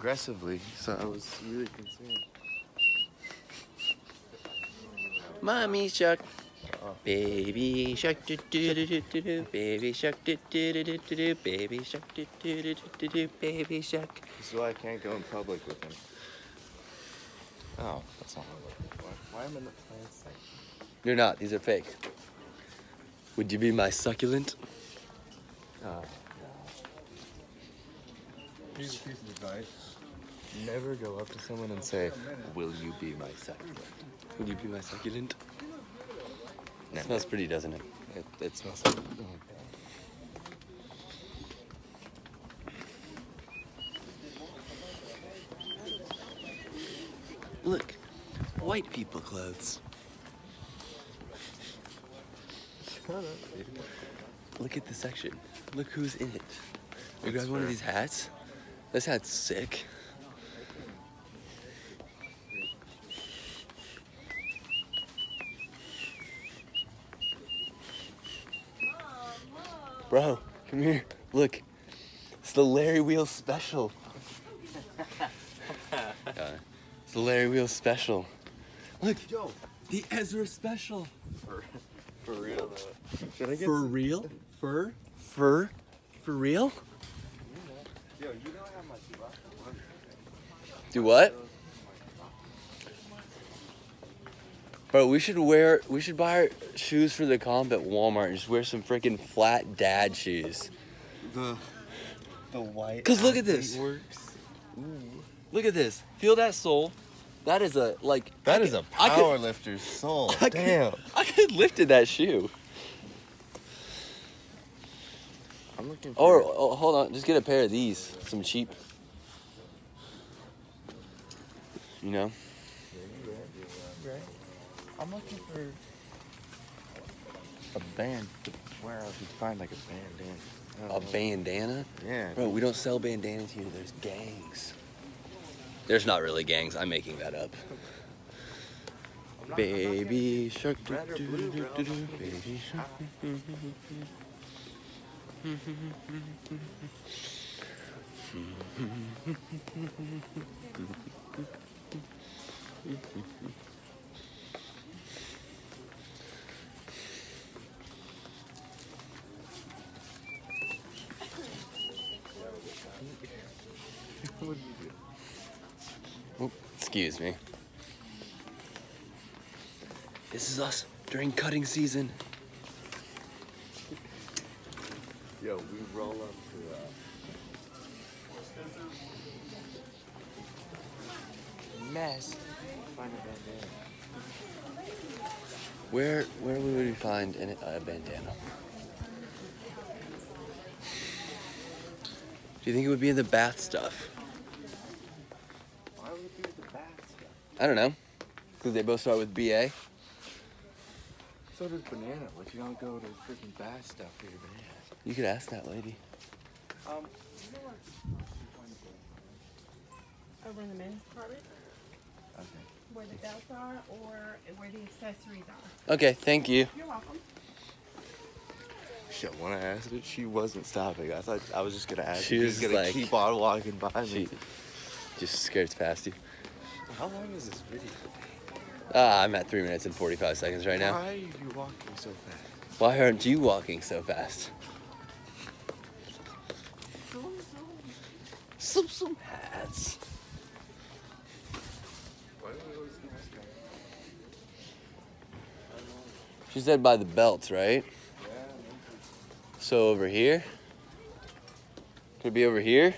aggressively, so I was really concerned. Mommy shark. Baby shark do do do do do do baby shark do do do do do do baby shark do do do do do do baby shark. This is why I can't go in public with him. Oh, that's not what I'm looking for. Why am I in the plant section? You're not. These are fake. Would you be my succulent? Oh, Here's a piece of advice. Never go up to someone and say, Will you be my succulent? Will you be my succulent? No. Smells pretty, doesn't it? It, it smells like. Look, white people clothes. Look at the section. Look who's in it. You grab one of these hats. This hat's sick. Bro, come here. Look. It's the Larry Wheel special. Uh, it's the Larry Wheel special. Look, Yo, the Ezra special. for, for real though. Should I get For some- real? Fur? Fur? For real? Yo, you know how much you? Do what? Bro, we should wear, we should buy our shoes for the comp at Walmart and just wear some freaking flat dad shoes. The, the white. Cause look at this. Works. Look at this. Feel that sole? That is a, like. That I is could- a I could- power lifter's soul. I could- Damn. I could lifted that shoe. I'm looking for. Or, oh, hold on, just get a pair of these. Some cheap. You know? I'm looking for a band. Where else you find like a bandana? A bandana? Yeah. Bro, we don't sell bandanas here. There's gangs. There's not really gangs. I'm making that up. Baby shark. doo, Red or doo, blue, doo, bro. doo, doo, Baby shark. what did you do? Oop, excuse me. This is us during cutting season. Yo, we roll up to. Uh, mess. Find a bandana. Where where would we find an, a bandana? Do you think it would be in the bath stuff? I don't know. Because they both start with BA. So does banana, but you don't go to freaking bath stuff for your banana. You could ask that lady. Um, over in the men's department okay. where the belts are or where the accessories are. Okay, thank you. You're welcome. Shit, when I asked it, she wasn't stopping. I thought I was just gonna ask. She her. was gonna like- keep on walking by me. She just skirts past you. How long is this video? Ah, I'm at three minutes and 45 seconds right now. Why are you walking so fast? Why aren't you walking so fast? Some some hats. Why do we always get this guy? She said by the belts, right? Yeah. So over here. Could it be over here?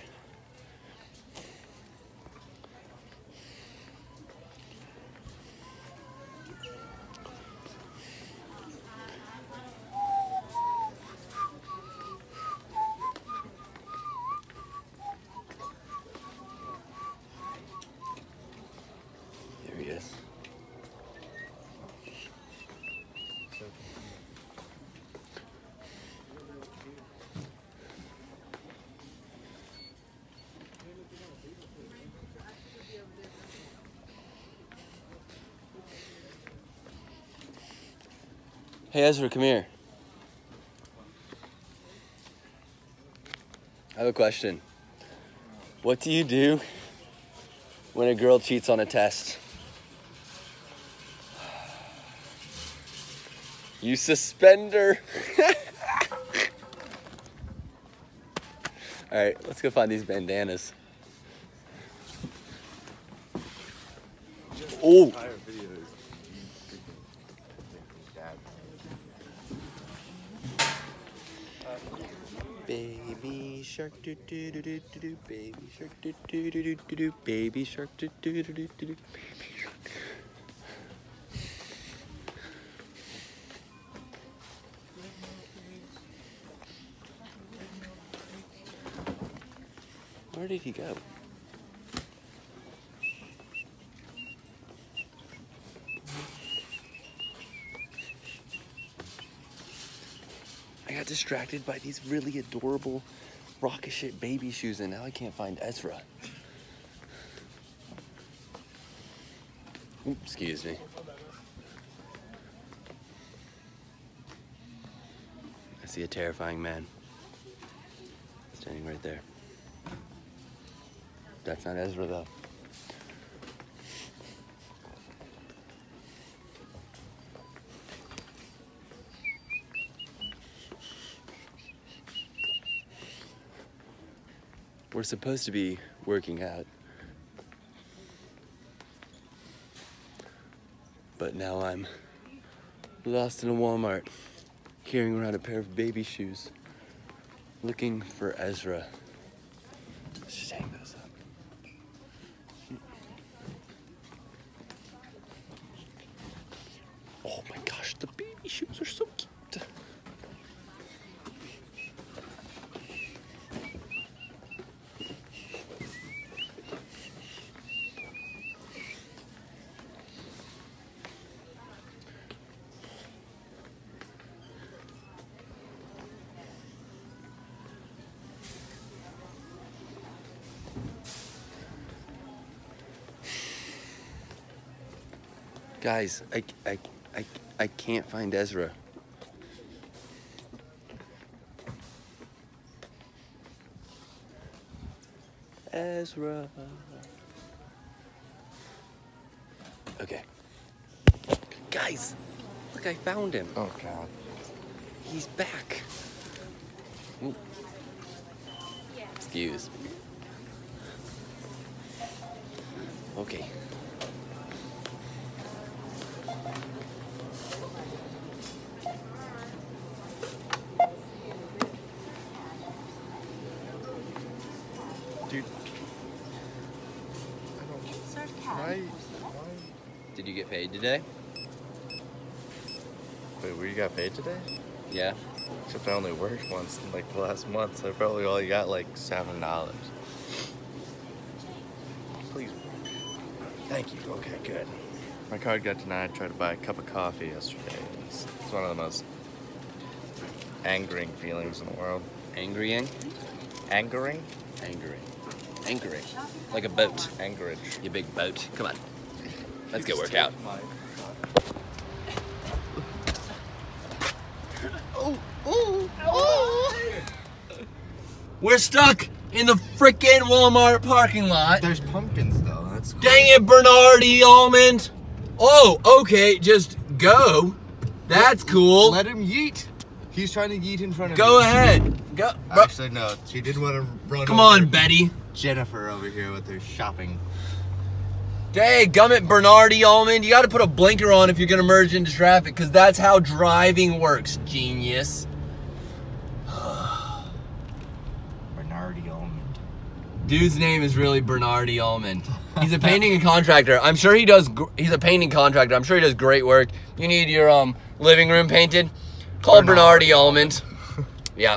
There he is. Hey Ezra, come here. I have a question. What do you do when a girl cheats on a test. You suspend her. All right, let's go find these bandanas. Oh, Entire video is you freaking dad. baby shark do do do do do do baby shark do do do do do do baby shark do do do do do do baby shark. Where did he go? I got distracted by these really adorable rocket ship baby shoes and now I can't find Ezra. Oops, excuse me. I see a terrifying man standing right there. That's not Ezra though. We're supposed to be working out. But now I'm lost in a Walmart, carrying around a pair of baby shoes, looking for Ezra. Let's just hang those up. Oh my gosh, the baby shoes are so cute. Guys, I, I, I, I can't find Ezra. Ezra. Okay. Guys, look, I found him. Oh god. He's back. Ooh. Excuse me. Okay. Dude. Why? Why? Did you get paid today? Wait, you got paid today? Yeah. Except I only worked once in like the last month, so I probably only got like seven dollars. Please. Thank you. Okay, good. My card got denied. I tried to buy a cup of coffee yesterday. It's, it's one of the most angering feelings in the world. Angrying? Angering? Angering. Anchoring. Like a boat. Anchorage. You big boat. Come on. Let's go work out. Oh, oh, oh. We're stuck in the frickin' Walmart parking lot. There's pumpkins though. That's cool. Dang it, Bernardi Almond. Oh, okay, just go. That's cool. Let him yeet. He's trying to yeet in front of Go me. ahead. Go. Actually, no. She didn't want to run. Come over on, Betty. Jennifer over here with her shopping. Dang, gummit Bernardi Almond. You gotta put a blinker on if you're gonna merge into traffic, because that's how driving works, genius. Bernardi Almond. Dude's name is really Bernardi Almond. He's a painting and contractor. I'm sure he does. gr- He's a painting contractor. I'm sure he does great work. You need your um living room painted. Call Bernardi Bernardi Almond. Yeah.